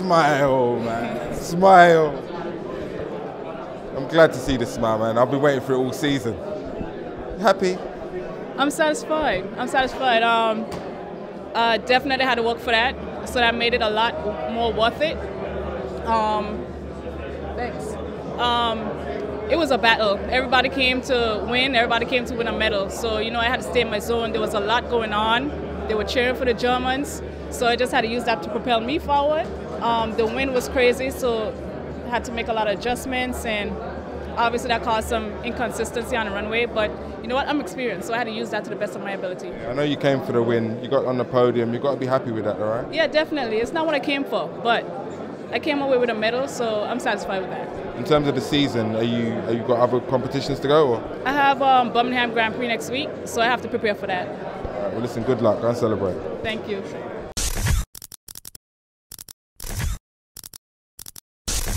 Smile, man. Smile. I'm glad to see the smile, man. I've been waiting for it all season. Happy? I'm satisfied. I'm satisfied. Um, uh, definitely had to work for that, so that made it a lot more worth it. Um, thanks. Um, it was a battle. Everybody came to win. Everybody came to win a medal. So you know, I had to stay in my zone. There was a lot going on. They were cheering for the Germans, so I just had to use that to propel me forward. Um, the wind was crazy, so I had to make a lot of adjustments, and obviously that caused some inconsistency on the runway. But you know what? I'm experienced, so I had to use that to the best of my ability. I know you came for the win. You got on the podium. You've got to be happy with that, all right? Yeah, definitely. It's not what I came for, but I came away with a medal, so I'm satisfied with that. In terms of the season, are you are you got other competitions to go? Or? I have um, Birmingham Grand Prix next week, so I have to prepare for that. All right, well, listen, good luck. Go and celebrate. Thank you.